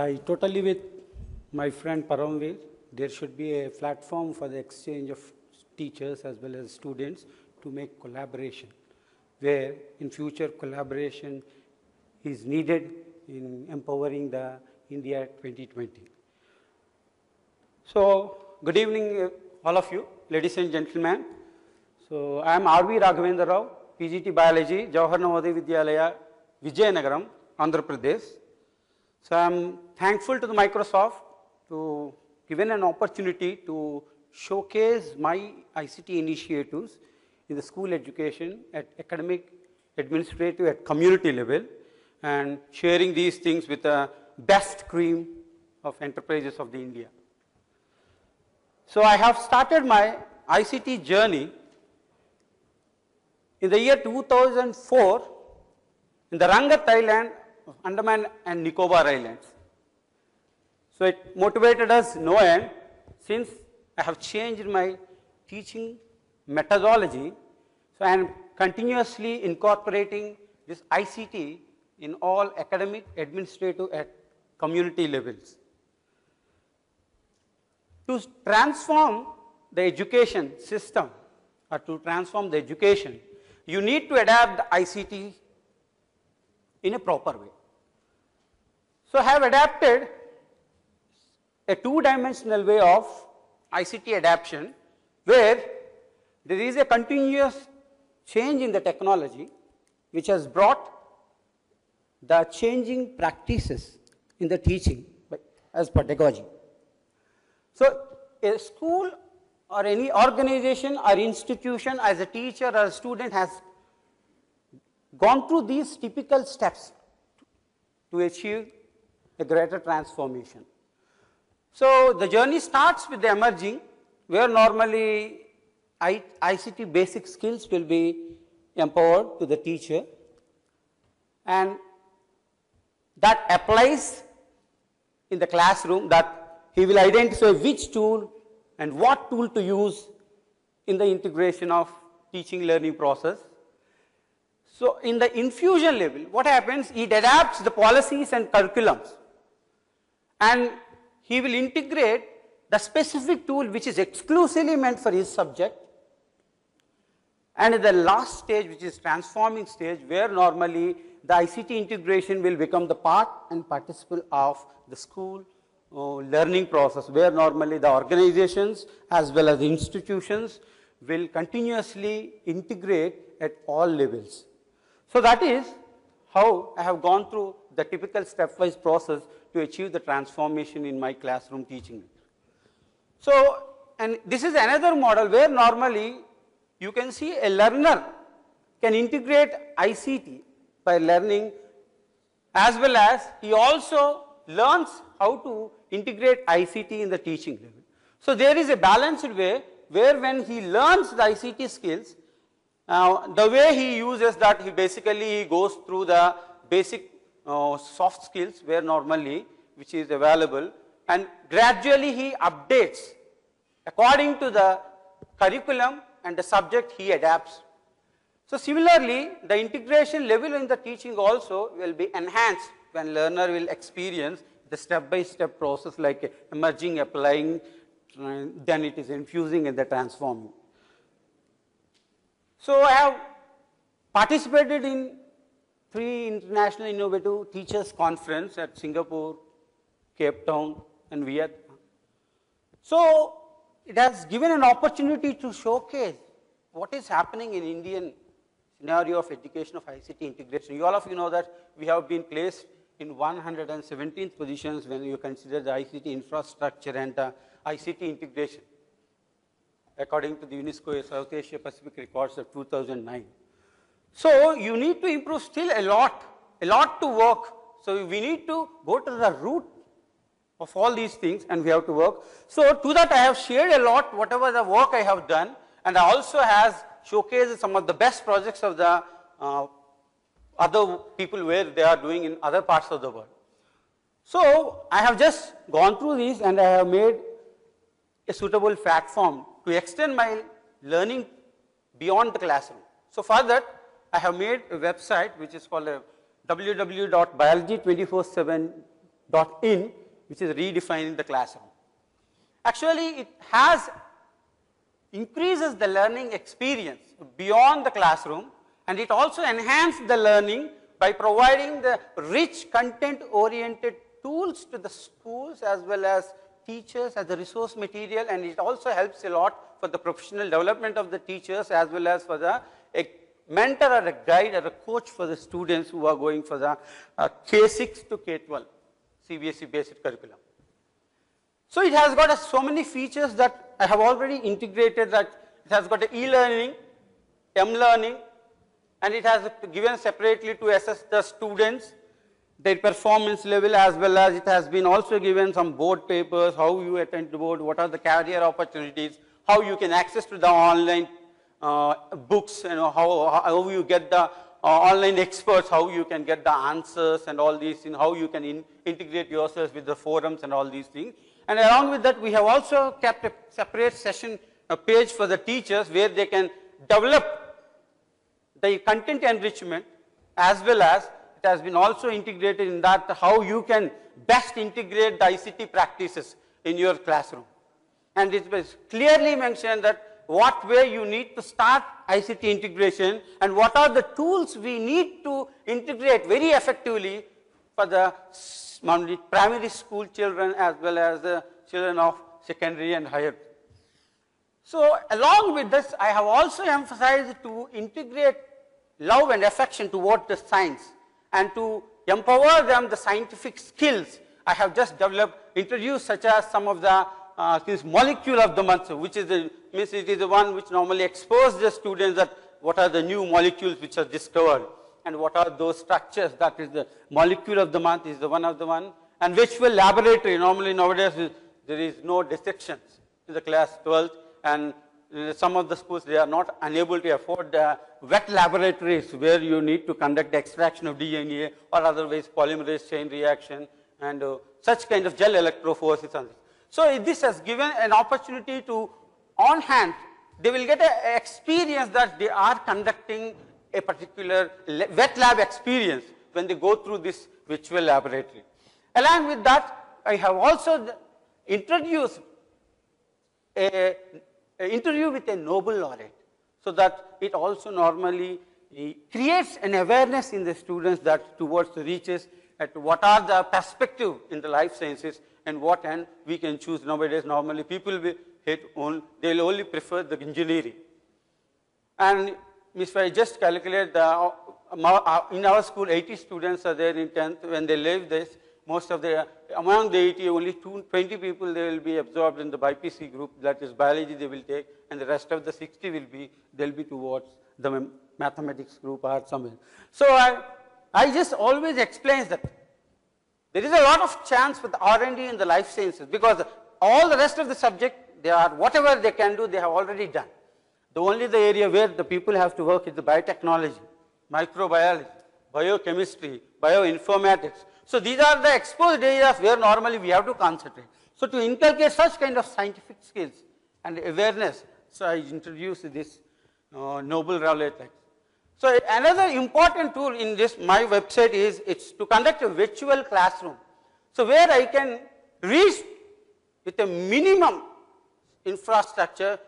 I totally with my friend Paramveer. There should be a platform for the exchange of teachers as well as students to make collaboration, where in future collaboration is needed in empowering the India 2020. So, good evening, uh, all of you, ladies and gentlemen. So, I am R.V. Raghavendra Rao, PGT Biology, Jawahar Navodaya Vidyalaya, Vijayanagaram, Andhra Pradesh. So, I am thankful to the Microsoft to given an opportunity to showcase my ICT initiatives in the school education at academic, administrative, at community level and sharing these things with the best cream of enterprises of the India. So I have started my ICT journey in the year 2004 in the Rangat Island of Andaman and Nicobar Islands. So it motivated us no end since I have changed my teaching methodology. So I am continuously incorporating this ICT in all academic, administrative, and community levels. To transform the education system or to transform the education, you need to adapt the ICT in a proper way. So have adapted a two-dimensional way of ICT adaptation where there is a continuous change in the technology which has brought the changing practices in the teaching as pedagogy. So, a school or any organization or institution as a teacher or a student has gone through these typical steps to achieve a greater transformation. So, the journey starts with the emerging where normally ICT basic skills will be empowered to the teacher and that applies in the classroom that he will identify which tool and what tool to use in the integration of teaching learning process. So, in the infusion level what happens it adapts the policies and curriculums and he will integrate the specific tool which is exclusively meant for his subject and the last stage which is transforming stage where normally the ICT integration will become the part and participle of the school uh, learning process where normally the organizations as well as the institutions will continuously integrate at all levels. So that is how I have gone through the typical stepwise process to achieve the transformation in my classroom teaching. So, and this is another model where normally you can see a learner can integrate ICT by learning as well as he also learns how to integrate ICT in the teaching level. So, there is a balanced way where when he learns the ICT skills, uh, the way he uses that he basically he goes through the basic uh, soft skills where normally which is available and gradually he updates according to the curriculum and the subject he adapts so similarly, the integration level in the teaching also will be enhanced when learner will experience the step-by-step -step process like emerging, applying, then it is infusing and the transforming. So I have participated in three international innovative teachers conference at Singapore, Cape Town and Vietnam. So it has given an opportunity to showcase what is happening in Indian scenario of education of ICT integration. You all of you know that we have been placed in 117th positions when you consider the ICT infrastructure and uh, ICT integration according to the UNESCO South Asia Pacific records of 2009. So you need to improve still a lot, a lot to work. So we need to go to the root of all these things and we have to work. So to that I have shared a lot whatever the work I have done and I also has showcased some of the best projects of the uh, other people where they are doing in other parts of the world. So, I have just gone through these and I have made a suitable platform to extend my learning beyond the classroom. So, for that I have made a website which is called uh, www.biology247.in which is redefining the classroom. Actually, it has increases the learning experience beyond the classroom and it also enhances the learning by providing the rich content oriented tools to the schools as well as teachers as a resource material and it also helps a lot for the professional development of the teachers as well as for the mentor or a guide or a coach for the students who are going for the uh, K6 to K12 CBSE based curriculum. So it has got a, so many features that I have already integrated that it has got e-learning, m-learning and it has given separately to assess the students their performance level as well as it has been also given some board papers, how you attend the board, what are the career opportunities, how you can access to the online uh, books, know, how, how you get the uh, online experts, how you can get the answers and all these things, how you can in, integrate yourselves with the forums and all these things. And along with that, we have also kept a separate session a page for the teachers where they can develop the content enrichment as well as it has been also integrated in that how you can best integrate the ICT practices in your classroom. And it was clearly mentioned that what way you need to start ICT integration and what are the tools we need to integrate very effectively for the primary school children as well as the children of secondary and higher. So along with this, I have also emphasized to integrate love and affection towards the science and to empower them the scientific skills. I have just developed, introduced such as some of the uh, this molecule of the month, which is the, means it is the one which normally exposes the students that what are the new molecules which are discovered and what are those structures that is the molecule of the month is the one of the one and virtual laboratory normally nowadays is, there is no dissections in the class 12th and some of the schools they are not unable to afford the wet laboratories where you need to conduct extraction of DNA or otherwise polymerase chain reaction and uh, such kind of gel electrophoresis. And so this has given an opportunity to on hand they will get an experience that they are conducting a particular wet lab experience when they go through this virtual laboratory. Along with that, I have also introduced a, a interview with a Nobel laureate so that it also normally eh, creates an awareness in the students that towards the reaches at what are the perspective in the life sciences and what and we can choose nowadays normally people will hit on they will only prefer the engineering. And if I just calculate the uh, in our school 80 students are there in 10th when they leave this most of the among the 80 only two, 20 people they will be absorbed in the BPC group. That is biology they will take and the rest of the 60 will be they'll be towards the mathematics group or somewhere. So I, I just always explain that there is a lot of chance with R&D in the life sciences because all the rest of the subject they are whatever they can do they have already done. The only the area where the people have to work is the biotechnology, microbiology, biochemistry, bioinformatics. So these are the exposed areas where normally we have to concentrate. So to inculcate such kind of scientific skills and awareness, so I introduced this uh, Nobel laureate. So another important tool in this my website is it's to conduct a virtual classroom. So where I can reach with a minimum infrastructure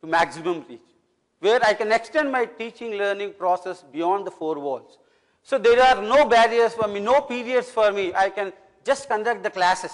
to maximum reach where I can extend my teaching learning process beyond the four walls. So there are no barriers for me, no periods for me. I can just conduct the classes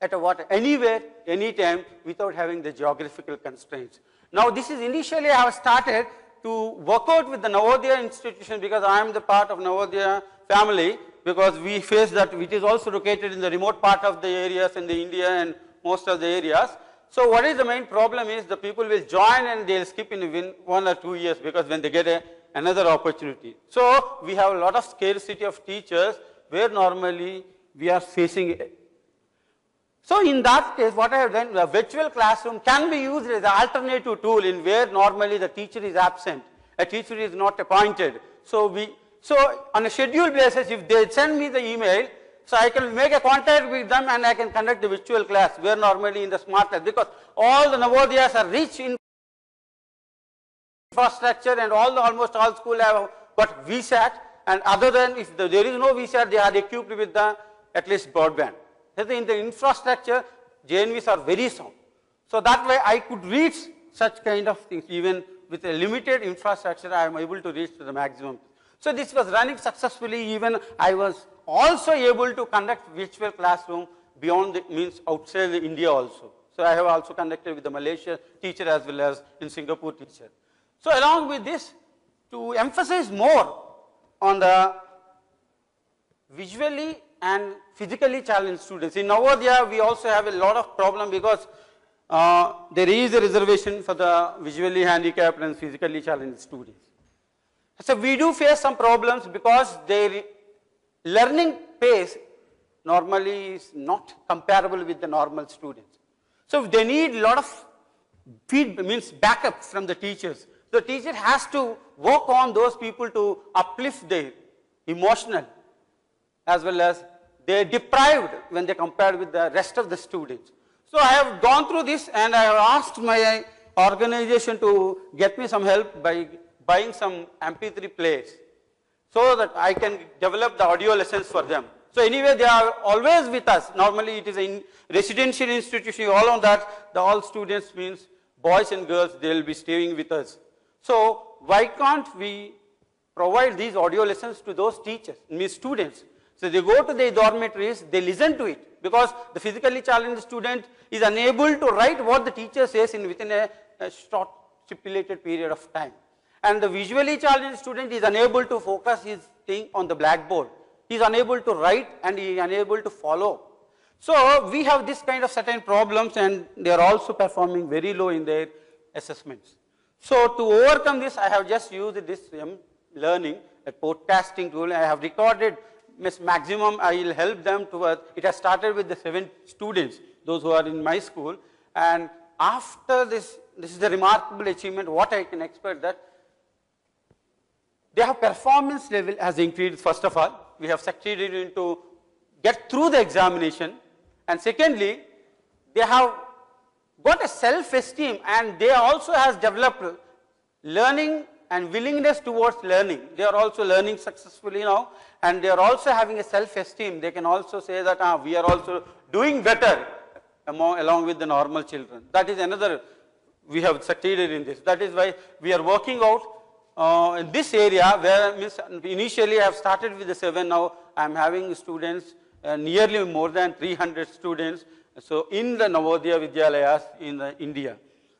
at a what, anywhere, anytime without having the geographical constraints. Now this is initially I have started to work out with the Navodaya institution because I am the part of Navodaya family because we face that it is also located in the remote part of the areas in the India and most of the areas. So what is the main problem is the people will join and they'll skip in one or two years because when they get a, another opportunity. So we have a lot of scarcity of teachers where normally we are facing so in that case, what I have done, a virtual classroom can be used as an alternative tool in where normally the teacher is absent, a teacher is not appointed. So we, so on a scheduled basis, if they send me the email, so I can make a contact with them and I can conduct the virtual class where normally in the smart class because all the Navodayas are rich in infrastructure and all the almost all schools have got VSAT and other than if the, there is no VSAT they are equipped with the at least broadband. So, In the infrastructure, JNVs are very sound. So that way I could reach such kind of things even with a limited infrastructure I am able to reach to the maximum. So this was running successfully even I was also able to conduct virtual classroom beyond the means outside India also. So I have also conducted with the Malaysia teacher as well as in Singapore teacher. So along with this to emphasize more on the visually and physically challenged students. In Navodaya we also have a lot of problem because uh, there is a reservation for the visually handicapped and physically challenged students. So we do face some problems because their learning pace normally is not comparable with the normal students. So they need a lot of feed means backup from the teachers. The teacher has to work on those people to uplift their emotional as well as they are deprived when they compare with the rest of the students. So I have gone through this and I have asked my organization to get me some help by buying some MP3 players so that I can develop the audio lessons for them. So anyway, they are always with us. Normally it is a residential institution, all on that, the all students means boys and girls, they will be staying with us. So why can't we provide these audio lessons to those teachers, means students? So they go to the dormitories, they listen to it because the physically challenged student is unable to write what the teacher says in within a, a short stipulated period of time. And the visually challenged student is unable to focus his thing on the blackboard. He is unable to write and he is unable to follow. So we have this kind of certain problems and they are also performing very low in their assessments. So to overcome this, I have just used this um, learning, a podcasting tool. I have recorded Miss maximum I will help them towards, it has started with the seven students, those who are in my school. And after this, this is a remarkable achievement, what I can expect that their performance level has increased first of all. We have succeeded into get through the examination. And secondly, they have got a self-esteem and they also has developed learning and willingness towards learning. They are also learning successfully now and they are also having a self-esteem. They can also say that ah, we are also doing better among, along with the normal children. That is another, we have succeeded in this. That is why we are working out uh, in this area where initially I have started with the 7, now I am having students uh, nearly more than 300 students. So in the Navodaya Vidyalayas in the India.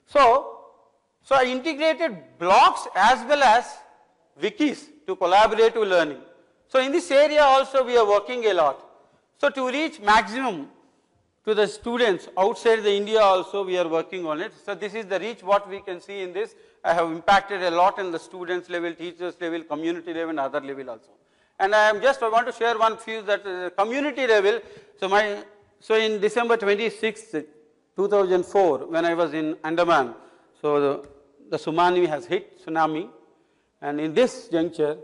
So so I integrated blogs as well as wikis to collaborative learning. So in this area also we are working a lot. So to reach maximum to the students outside the India also we are working on it. So this is the reach what we can see in this. I have impacted a lot in the students level, teachers level, community level and other level also. And I am just I want to share one few that uh, community level. So my so in December 26, 2004 when I was in Andaman, so the the tsunami has hit, tsunami, and in this juncture,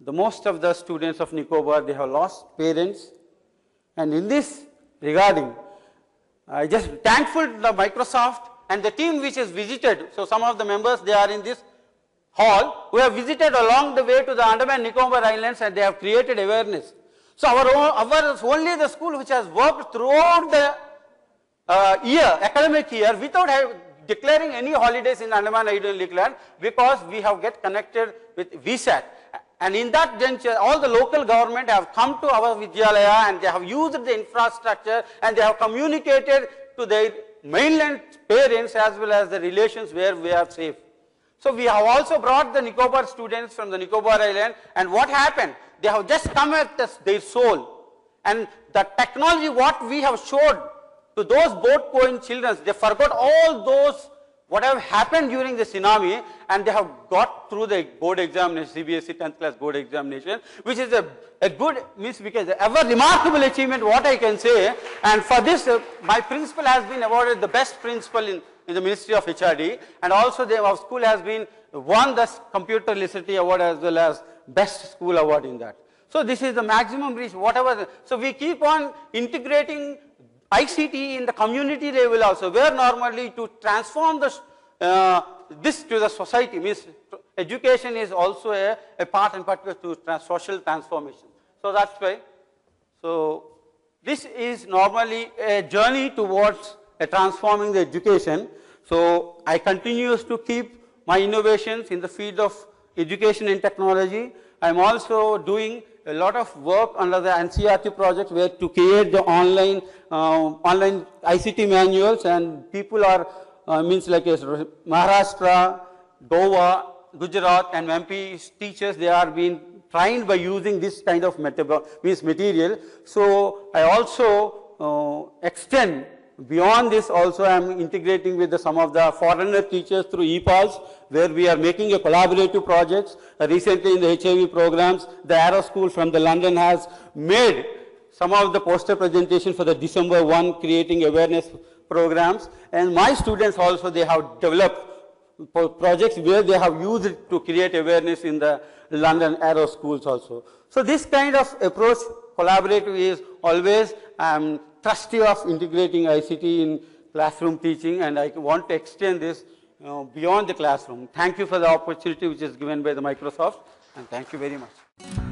the most of the students of Nicobar, they have lost parents, and in this regarding, I just thankful to the Microsoft and the team which has visited, so some of the members, they are in this hall, who have visited along the way to the Andaman Nicobar Islands and they have created awareness. So our, our only the school which has worked throughout the uh, year, academic year, without have, declaring any holidays in Andaman Nicobar declared because we have get connected with VSAT. And in that juncture, all the local government have come to our Vidyalaya and they have used the infrastructure and they have communicated to their mainland parents as well as the relations where we are safe. So we have also brought the Nicobar students from the Nicobar Island and what happened? They have just come with their soul and the technology what we have showed to those boat going children, they forgot all those what have happened during the tsunami and they have got through the board examination, CBSE 10th class board examination, which is a, a good, means because ever remarkable achievement what I can say. And for this, uh, my principal has been awarded the best principal in, in the Ministry of HRD and also the, our school has been won the computer literacy award as well as best school award in that. So this is the maximum reach, whatever. The, so we keep on integrating ICT in the community level also, where normally to transform the, uh, this to the society means education is also a, a part and part to trans social transformation. So that's why. So This is normally a journey towards a transforming the education. So I continues to keep my innovations in the field of education and technology. I'm also doing a lot of work under the NCRT project where to create the online, uh, online ICT manuals and people are, uh, means like as Maharashtra, Goa, Gujarat and MP teachers, they are being trained by using this kind of means material. So I also uh, extend Beyond this also I am integrating with the, some of the foreigner teachers through EPALS where we are making a collaborative projects. Uh, recently in the HIV programs, the Harrow School from the London has made some of the poster presentation for the December 1 creating awareness programs and my students also they have developed projects where they have used it to create awareness in the London Harrow schools also. So this kind of approach collaborative is always um, trustee of integrating ICT in classroom teaching and I want to extend this uh, beyond the classroom. Thank you for the opportunity which is given by the Microsoft and thank you very much.